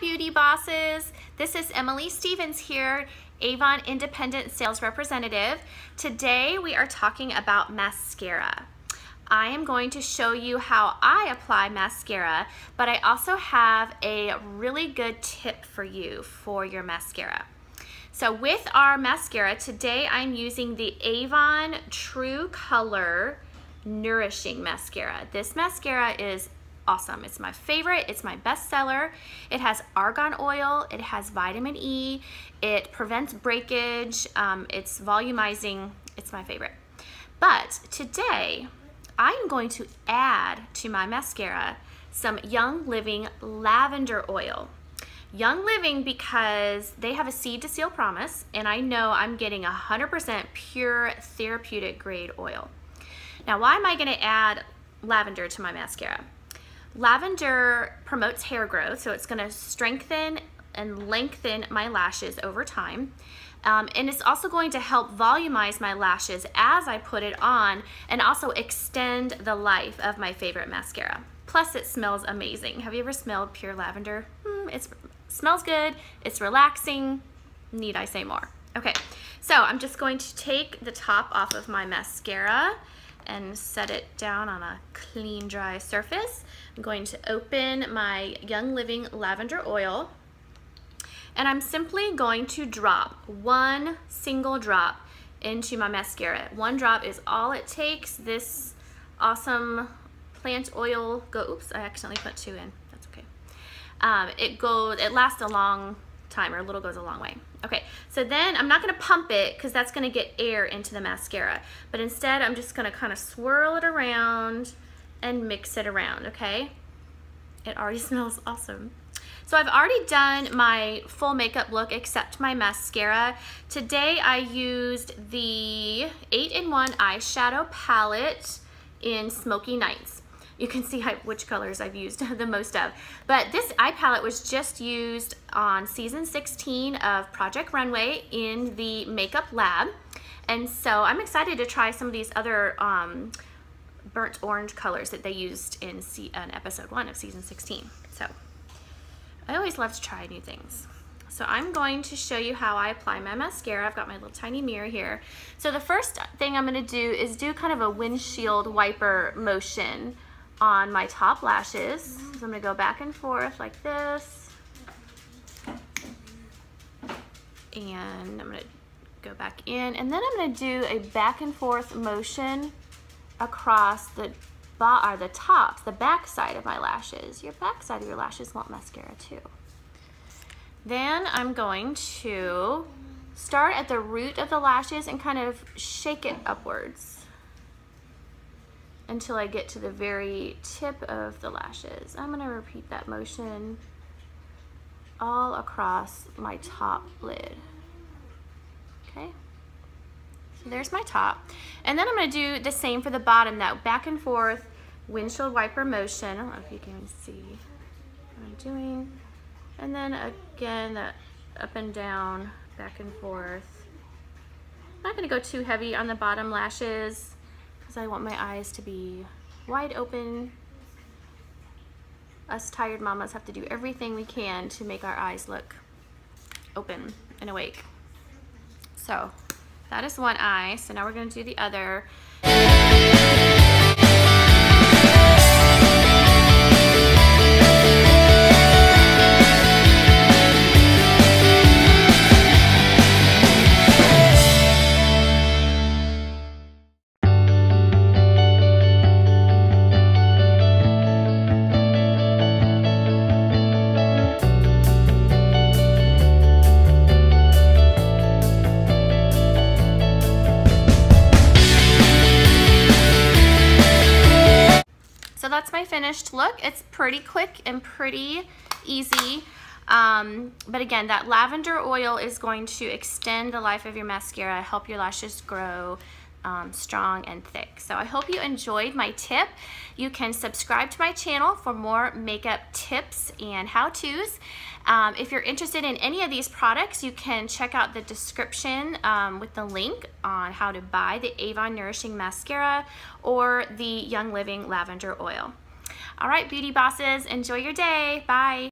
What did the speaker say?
Beauty bosses, this is Emily Stephens here, Avon Independent Sales Representative. Today we are talking about mascara. I am going to show you how I apply mascara, but I also have a really good tip for you for your mascara. So with our mascara, today I'm using the Avon True Color Nourishing Mascara. This mascara is awesome. It's my favorite. It's my best seller. It has argan oil. It has vitamin E. It prevents breakage. Um, it's volumizing. It's my favorite. But today, I am going to add to my mascara some Young Living lavender oil. Young Living because they have a seed to seal promise and I know I'm getting 100% pure therapeutic grade oil. Now why am I going to add lavender to my mascara? Lavender promotes hair growth, so it's gonna strengthen and lengthen my lashes over time. Um, and it's also going to help volumize my lashes as I put it on and also extend the life of my favorite mascara. Plus it smells amazing. Have you ever smelled pure lavender? Mm, it smells good, it's relaxing, need I say more. Okay, so I'm just going to take the top off of my mascara and set it down on a clean dry surface. I'm going to open my Young Living Lavender Oil and I'm simply going to drop one single drop into my mascara. One drop is all it takes. This awesome plant oil go, oops, I accidentally put two in, that's okay. Um, it goes, it lasts a long time or a little goes a long way. Okay, so then I'm not gonna pump it because that's gonna get air into the mascara, but instead I'm just gonna kind of swirl it around and mix it around, okay? It already smells awesome. So I've already done my full makeup look except my mascara. Today I used the 8-in-1 eyeshadow palette in Smoky Nights you can see which colors I've used the most of. But this eye palette was just used on season 16 of Project Runway in the Makeup Lab. And so I'm excited to try some of these other um, burnt orange colors that they used in, in episode one of season 16. So I always love to try new things. So I'm going to show you how I apply my mascara. I've got my little tiny mirror here. So the first thing I'm gonna do is do kind of a windshield wiper motion on my top lashes. So I'm gonna go back and forth like this. And I'm gonna go back in. And then I'm gonna do a back and forth motion across the or the tops, the back side of my lashes. Your back side of your lashes want mascara too. Then I'm going to start at the root of the lashes and kind of shake it upwards until I get to the very tip of the lashes. I'm gonna repeat that motion all across my top lid. Okay, so there's my top. And then I'm gonna do the same for the bottom, that back and forth windshield wiper motion. I don't know if you can see what I'm doing. And then again, that up and down, back and forth. I'm not gonna go too heavy on the bottom lashes because I want my eyes to be wide open. Us tired mamas have to do everything we can to make our eyes look open and awake. So that is one eye. So now we're gonna do the other. That's my finished look. It's pretty quick and pretty easy. Um, but again, that lavender oil is going to extend the life of your mascara, help your lashes grow um, strong and thick. So I hope you enjoyed my tip. You can subscribe to my channel for more makeup tips and how-tos. Um, if you're interested in any of these products, you can check out the description um, with the link on how to buy the Avon Nourishing Mascara or the Young Living Lavender Oil. All right, beauty bosses, enjoy your day. Bye.